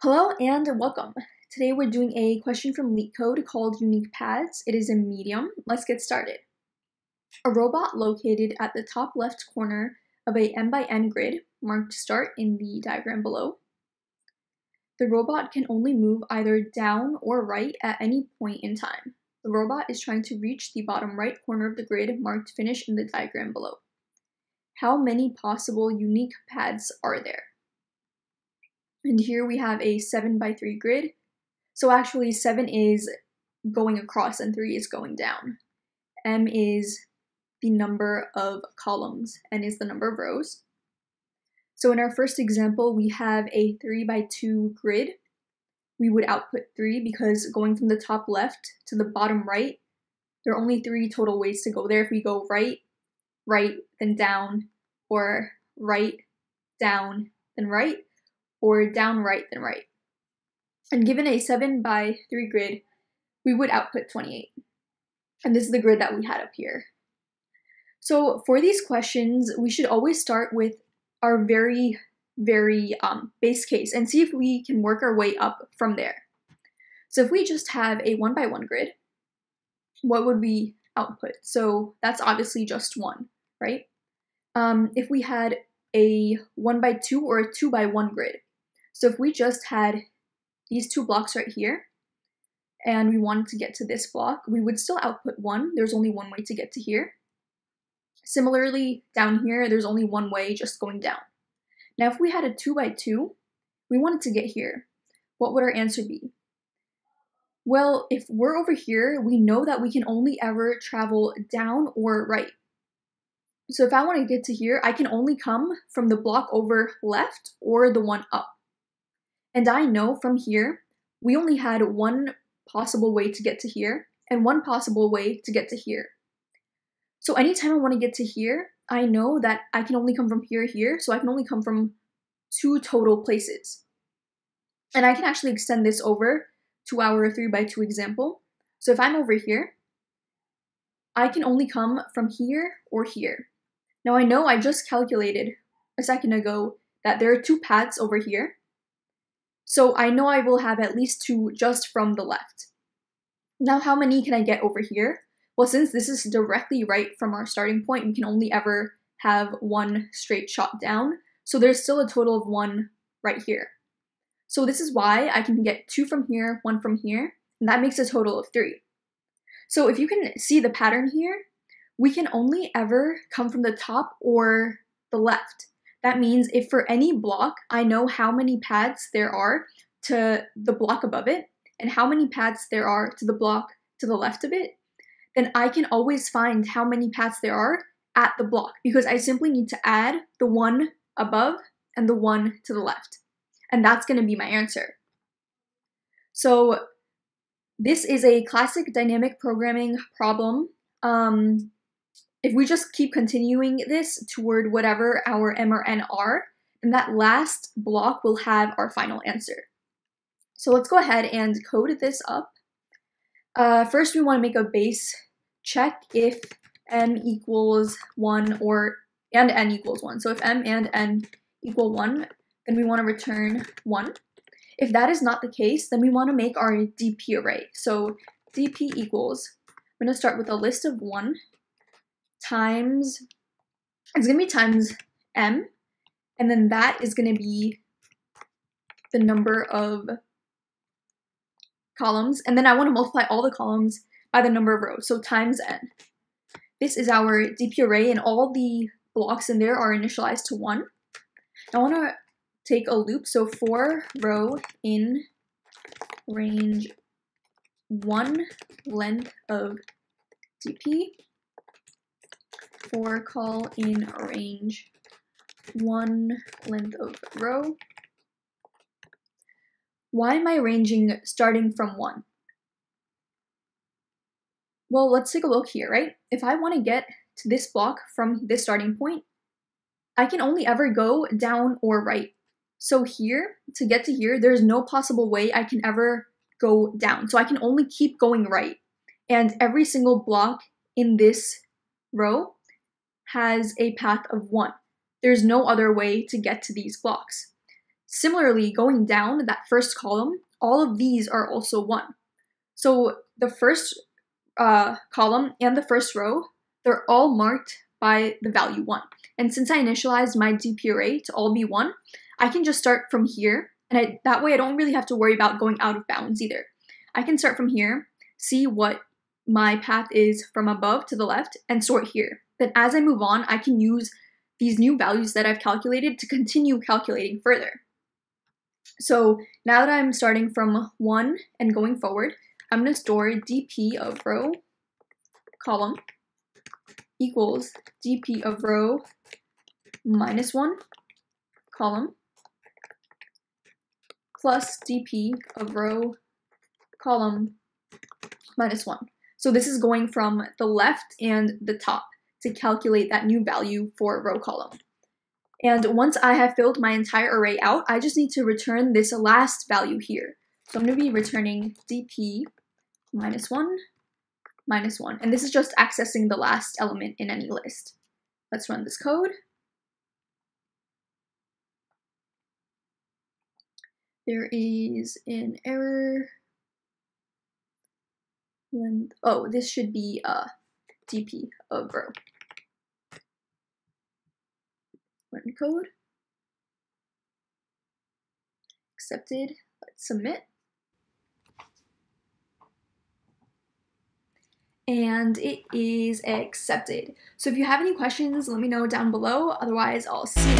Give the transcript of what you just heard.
Hello and welcome. Today we're doing a question from LeetCode called Unique Paths. It is in Medium. Let's get started. A robot located at the top left corner of a n by n grid, marked start in the diagram below. The robot can only move either down or right at any point in time. The robot is trying to reach the bottom right corner of the grid marked finish in the diagram below. How many possible unique paths are there? And here we have a 7 by 3 grid. So actually 7 is going across and 3 is going down. M is the number of columns, N is the number of rows. So in our first example, we have a 3 by 2 grid. We would output 3 because going from the top left to the bottom right, there are only three total ways to go there. If we go right, right, then down, or right, down, then right, or down right then right. And given a 7 by 3 grid, we would output 28. And this is the grid that we had up here. So for these questions, we should always start with our very, very um, base case and see if we can work our way up from there. So if we just have a 1 by 1 grid, what would we output? So that's obviously just 1, right? Um, if we had a 1 by 2 or a 2 by 1 grid, so if we just had these two blocks right here, and we wanted to get to this block, we would still output 1. There's only one way to get to here. Similarly, down here, there's only one way, just going down. Now, if we had a 2 by 2, we wanted to get here. What would our answer be? Well, if we're over here, we know that we can only ever travel down or right. So if I want to get to here, I can only come from the block over left or the one up. And I know from here, we only had one possible way to get to here and one possible way to get to here. So anytime I want to get to here, I know that I can only come from here here, so I can only come from two total places. And I can actually extend this over to our 3 by 2 example. So if I'm over here, I can only come from here or here. Now I know I just calculated a second ago that there are two paths over here, so I know I will have at least two just from the left. Now how many can I get over here? Well, since this is directly right from our starting point, we can only ever have one straight shot down. So there's still a total of one right here. So this is why I can get two from here, one from here, and that makes a total of three. So if you can see the pattern here, we can only ever come from the top or the left. That means if for any block, I know how many paths there are to the block above it and how many paths there are to the block to the left of it, then I can always find how many paths there are at the block because I simply need to add the one above and the one to the left. And that's going to be my answer. So this is a classic dynamic programming problem. Um, if we just keep continuing this toward whatever our M or N are, then that last block will have our final answer. So let's go ahead and code this up. Uh, first, we want to make a base check if m equals 1 or and n equals 1. So if m and n equal 1, then we want to return 1. If that is not the case, then we want to make our dp array. So dp equals, I'm going to start with a list of 1 times, it's going to be times m, and then that is going to be the number of columns, and then I want to multiply all the columns by the number of rows, so times n. This is our DP array, and all the blocks in there are initialized to 1. I want to take a loop, so for row in range 1 length of DP, for col in range 1 length of row. Why am I ranging starting from 1? Well, let's take a look here, right? If I want to get to this block from this starting point, I can only ever go down or right. So here, to get to here, there's no possible way I can ever go down. So I can only keep going right. And every single block in this row has a path of 1. There's no other way to get to these blocks. Similarly, going down that first column, all of these are also 1. So the first uh, column and the first row, they're all marked by the value 1. And since I initialized my DP array to all be 1, I can just start from here, and I, that way I don't really have to worry about going out of bounds either. I can start from here, see what my path is from above to the left, and sort here. Then as I move on, I can use these new values that I've calculated to continue calculating further. So now that I'm starting from 1 and going forward, I'm going to store dp of row column equals dp of row minus 1 column plus dp of row column minus 1. So this is going from the left and the top to calculate that new value for row column. And once I have filled my entire array out, I just need to return this last value here. So I'm going to be returning dp minus 1 minus 1. And this is just accessing the last element in any list. Let's run this code. There is an error. Oh, this should be a dp of row. Run code. Accepted. Let's submit. and it is accepted. So if you have any questions, let me know down below. Otherwise, I'll see you